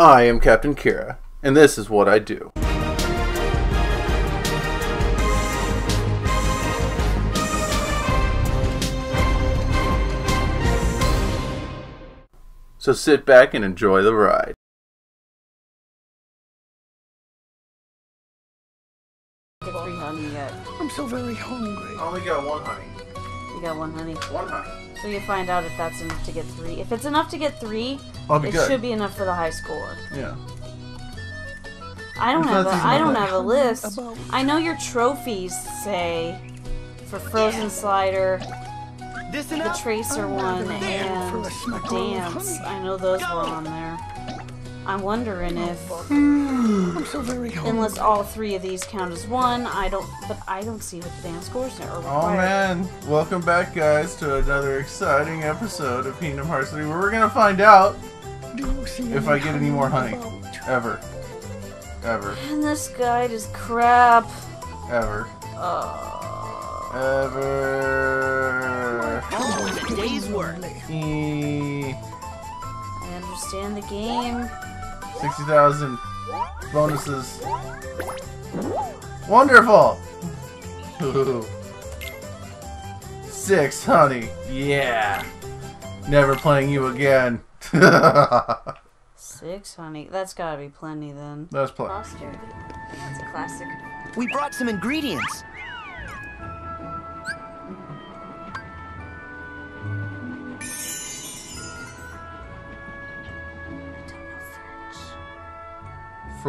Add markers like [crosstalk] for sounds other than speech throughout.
I am Captain Kira, and this is what I do. So sit back and enjoy the ride. Get three honey yet. I'm so very hungry. I only got one honey. You got one honey. One honey. So you find out if that's enough to get three. If it's enough to get three, I'll be it good. should be enough for the high score. Yeah. I don't It's have a, not even I don't have a [laughs] list. About- I know your trophies say for frozen slider, This the tracer one, rather than for and a dance. I know those were on there. I'm wondering if, I'm so very hungry. unless all three of these count as one, I don't. But I don't see what the dance scores are. Required. Oh man, welcome back guys to another exciting episode of Kingdom Hearts 3 where we're gonna find out Do you see if I get any more honey. about? Ever. Ever. And this guide is crap. Ever. Uh, Ever. No a day's work. E- I understand the game. 60,000 bonuses. Wonderful! Ooh. [laughs] Six, honey. Yeah. Never playing you again. [laughs] Six, honey. That's gotta be plenty then. play. Foster. That's a classic. We brought some ingredients.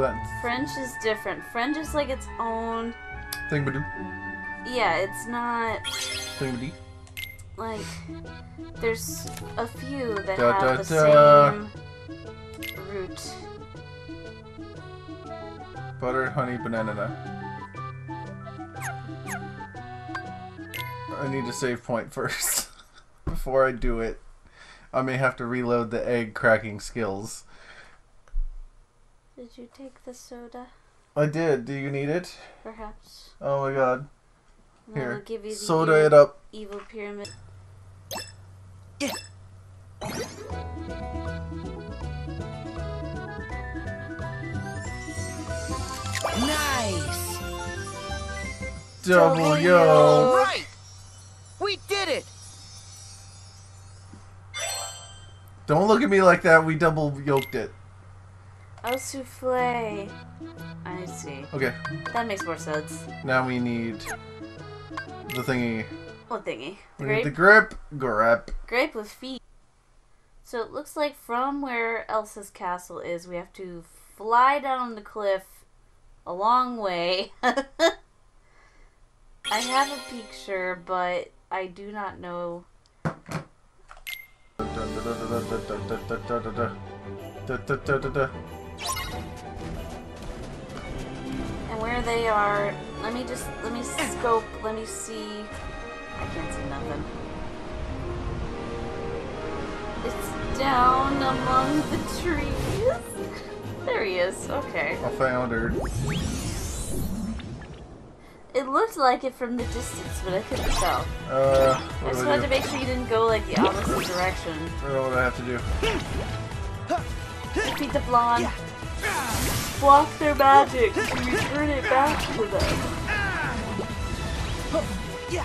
French. French is different. French is like its own. thing, but Yeah, it's not thing, like. There's a few that Da, have da, the da. same root. butter, honey, banana. I need to save point [laughs] first before I do it. I may have to reload the egg cracking skills. Did you take the soda? I did. Do you need it? Perhaps. Oh my god. And I'll Here. give you the Soda evil, it up. evil pyramid. Nice. Double yo. All right. We did it. Don't look at me like that. We double yoked it. Oh, souffle. I see. Okay. That makes more sense. Now we need the thingy. What thingy? The We grape? need the grip. Grip. grape with feet. So it looks like from where Elsa's castle is, we have to fly down the cliff a long way. I have a picture, but I do not know. And where they are, let me just, let me scope, let me see. I can't see nothing. It's down among the trees. [laughs] There he is. Okay. I found her. It looked like it from the distance, but I couldn't tell. Uh, I what just do I wanted to make sure you didn't go like the opposite direction. I don't know what I have to do. Defeat the blonde. Block their magic. and Return it back to them. Yeah.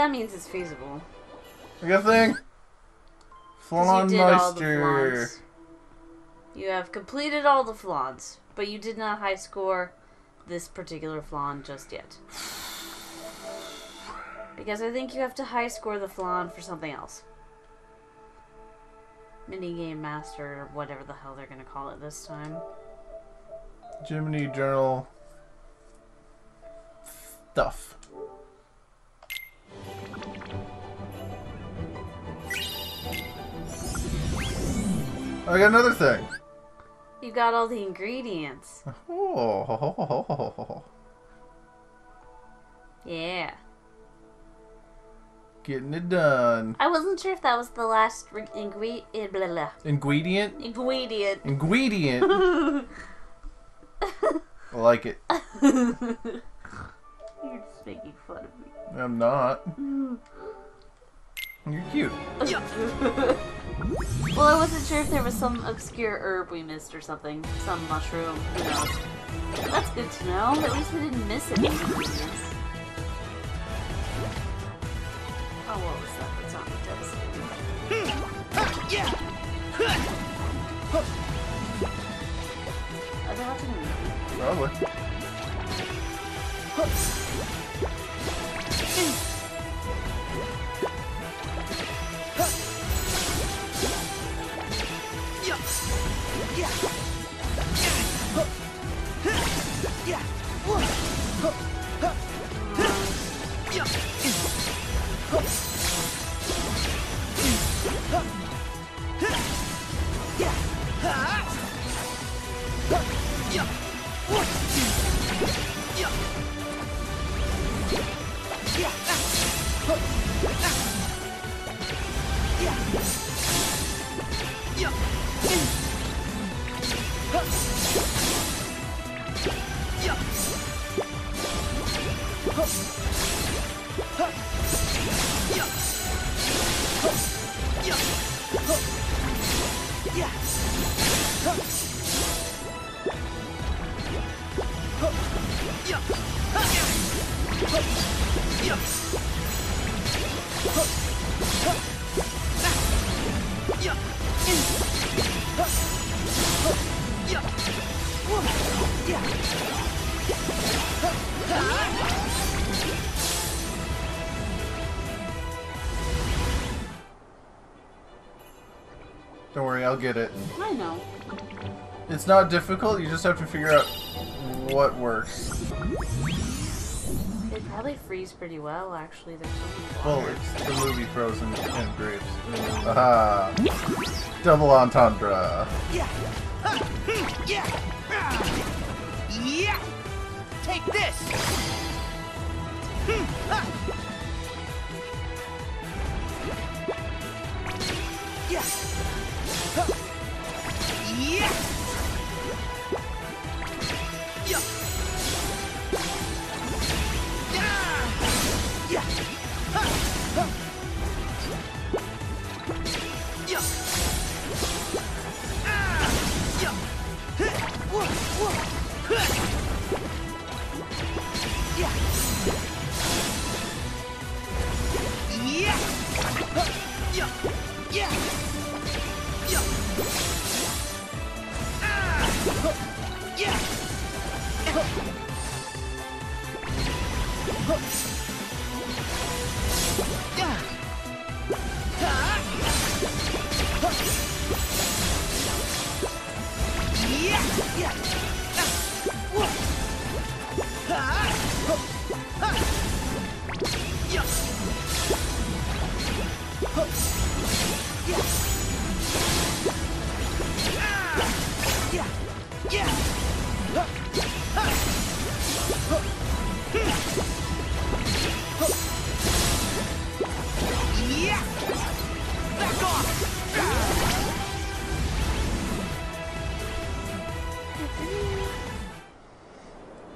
that means it's feasible. Good thing. a thing. 'Cause Flan you did all the Meister. You have completed all the flans, but you did not high score this particular flan just yet. Because I think you have to high score the flan for something else. Minigame Master, or whatever the hell they're gonna call it this time. Jiminy Journal stuff. I got another thing. You got all the ingredients. Oh, Yeah. getting it done. I wasn't sure if that was the last ingredient. eh, blah, blah, Ingredient, ingredient. ingredient. [laughs] I like it. [laughs] You're just making fun of me. I'm not. [laughs] You're cute. Well, I wasn't sure if there was some obscure herb we missed or something. Some mushroom. Who knows? That's good to know. At least we didn't miss ingredients. Oh, what was that? That's not devastating. Yeah. Are they watching a movie? Probably. Hmm. Yeah. Get it. I know. It's not difficult, you just have to figure out what works. They probably freeze pretty well, actually. They're so Well, it's the movie Frozen and grapes. Aha! Double entendre. Yeah. Hmm. Yeah. Ah. Yeah. Take this. Hmm. Ha. Yeah. Huh!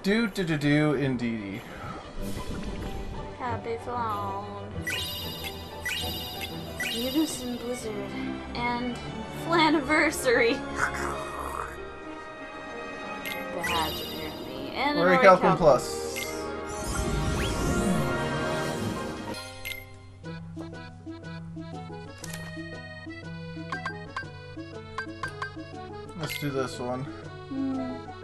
Do do do do indeedy. Happy Flown. Unison Blizzard and Flanniversary. the [laughs] apparently. Calcum Plus. Let's do this one. Mm.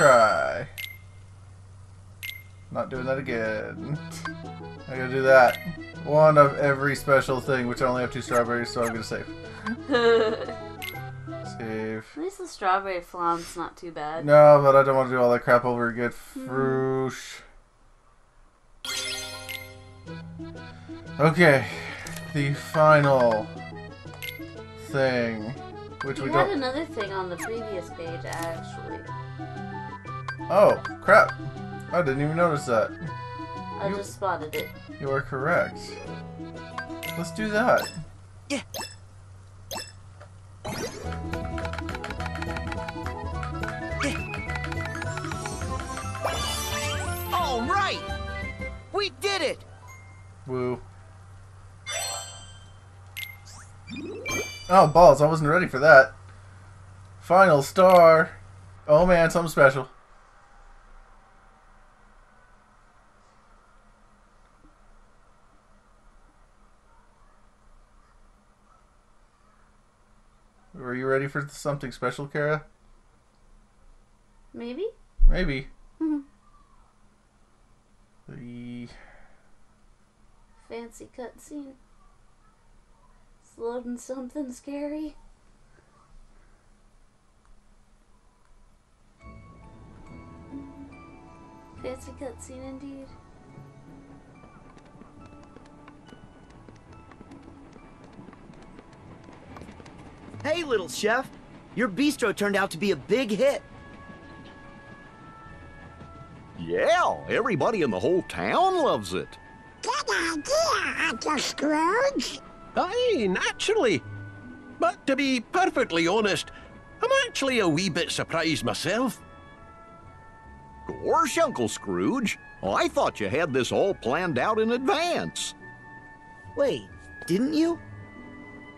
Try. Not doing that again. I gotta do that. One of every special thing, which I only have two strawberries, so I'm gonna save. [laughs] save. At Save. least the strawberry flan's not too bad. No, but I don't want to do all that crap over again. Mm-hmm. Froosh. Okay, the final thing, which We we had don't. another thing on the previous page, actually. Oh crap! I didn't even notice that. I You- just spotted it. You are correct. Let's do that. Yeah. All right. We did it. Woo. Oh, balls. I wasn't ready for that. Final star. Oh man, something special. Ready for something special, Kara? Maybe? Maybe. Mhm. The Fancy cutscene. It's loading something scary. Fancy cutscene indeed. Hey, little chef. Your bistro turned out to be a big hit. Yeah, everybody in the whole town loves it. Good idea, Uncle Scrooge. Aye, naturally. But to be perfectly honest, I'm actually a wee bit surprised myself. Gosh, Uncle Scrooge, I thought you had this all planned out in advance. Wait, didn't you?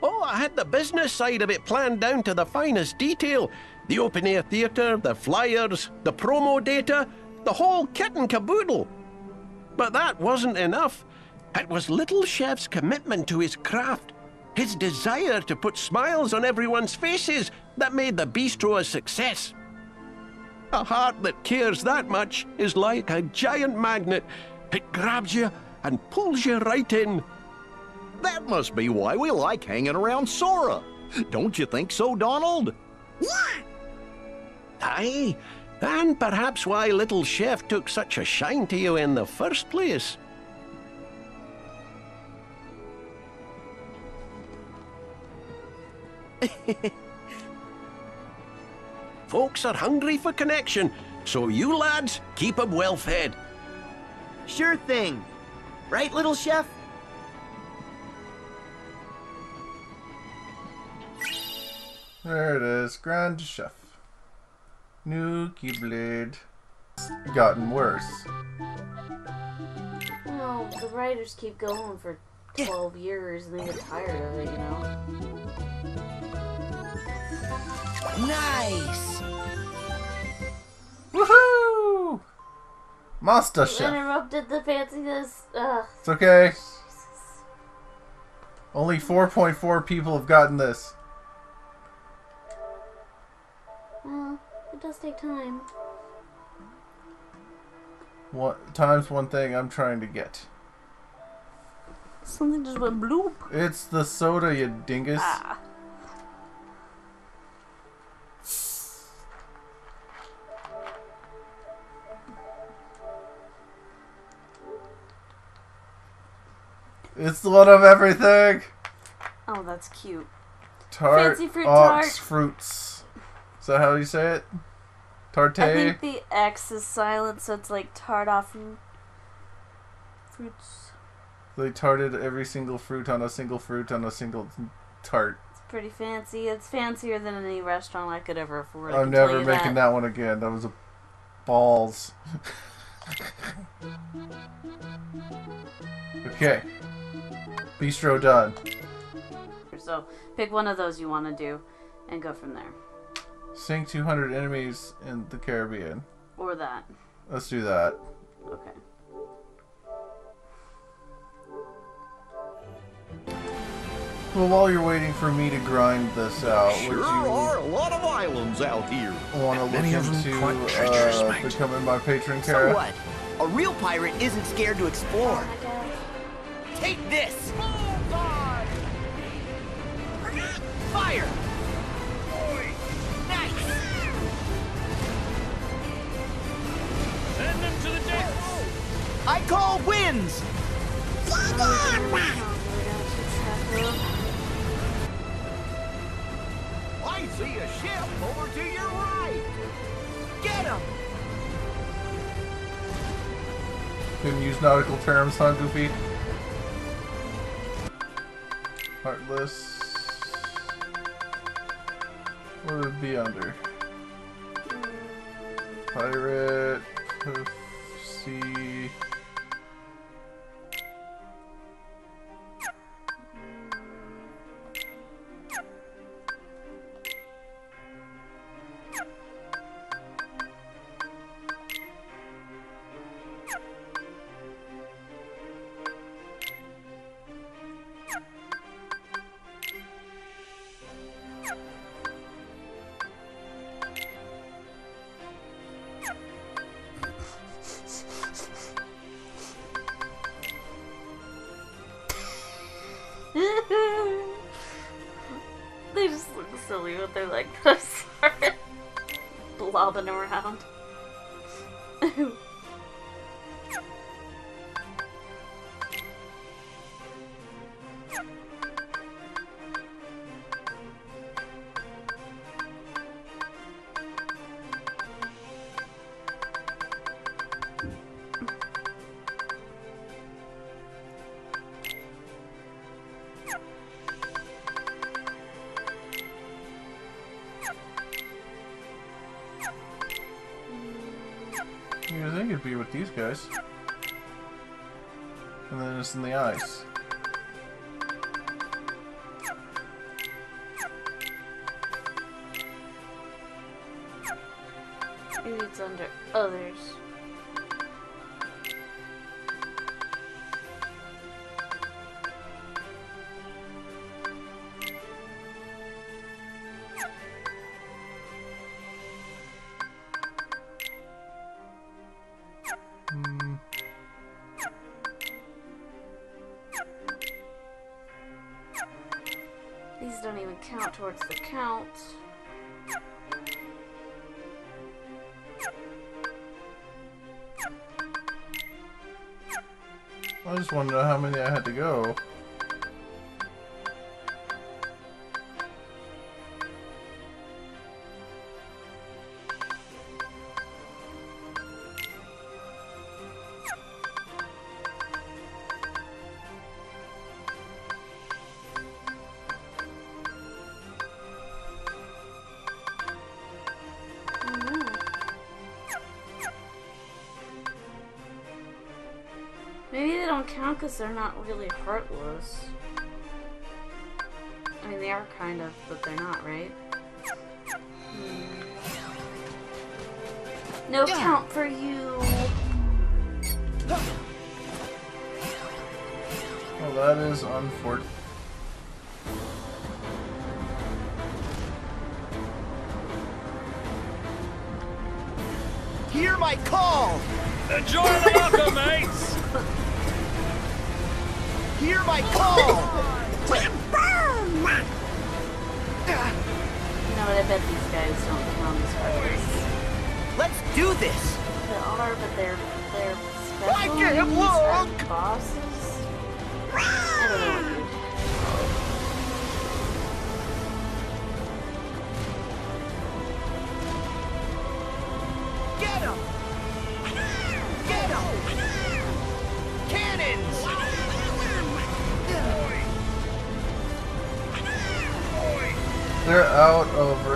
Oh, I had the business side of it planned down to the finest detail. The open air theatre, the flyers, the promo data, the whole kit and caboodle. But that wasn't enough. It was Little Chef's commitment to his craft, his desire to put smiles on everyone's faces that made the bistro a success. A heart that cares that much is like a giant magnet. It grabs you and pulls you right in. That must be why we like hanging around Sora. Don't you think so, Donald? Aye, and perhaps why Little Chef took such a shine to you in the first place. [laughs] Folks are hungry for connection, so you lads keep 'em well fed. Sure thing. Right, little chef? There it is, Grand Chef. New Keyblade. Gotten worse. Well, the writers keep going for 12 years and they get tired of it, you know? Nice. Woohoo! Master You Chef. interrupted the fanciness. Ugh. It's okay. Only 4.4 people have gotten this. Does take time. What times one thing I'm trying to get. Something just went bloop. It's the soda, you dingus. Ah. It's the one of everything. Oh, that's cute. Tart Fancy fruit ox tart. fruits. Is that how you say it? Tarte. I think the X is silent, so it's like tart off fruits. They tarted every single fruit on a single fruit on a single tart. It's pretty fancy. It's fancier than any restaurant I could ever afford. I'm never making that. one again. That was a balls. [laughs] okay. Bistro done. So pick one of those you want to do, and go from there, Sink 200 enemies in the Caribbean. or that. Let's do that. Okay. Well, while you're waiting for me to grind this out, would Sure you are a lot of islands out here. want to look Many into uh, mate. becoming my patron, So what? A real pirate isn't scared to explore. Take this! Fire! I call wins! I see a ship over to your right. Get him! Couldn't use nautical terms, huh, Goofy? Heartless. What would it be under? Pirate. Sea. Silly with their like [laughs] start blobbing around. [laughs] You think it'd be with these guys. And then it's in the ice. It's under others. These don't even count towards the count. I just wanted to know how many I had to go. Maybe they don't count because they're not really heartless. I mean, they are kind of, but they're not, right? Hmm. No count for you. Well, that is unfortunate. Hear my call! Enjoy the welcome, mates. [laughs] Hear my call! Boom! You know what? I bet these guys don't count as heartless. Let's do this! They are, but they're they're special I can't look! bosses. I don't know. Out of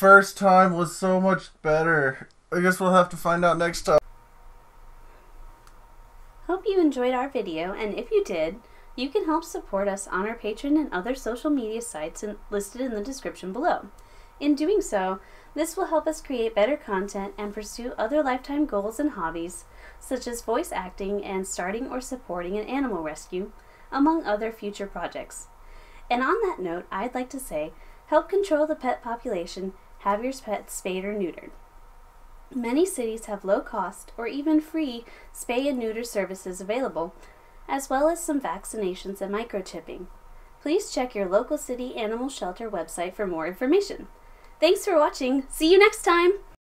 first time was so much better. I guess we'll have to find out next time. Hope you enjoyed our video, and if you did, you can help support us on our Patreon and other social media sites listed in the description below. In doing so, this will help us create better content and pursue other lifetime goals and hobbies, such as voice acting and starting or supporting an animal rescue, among other future projects. And on that note, I'd like to say help control the pet population, have your pets spayed or neutered. Many cities have low cost or even free spay and neuter services available, as well as some vaccinations and microchipping. Please check your local city animal shelter website for more information. Thanks for watching. See you next time!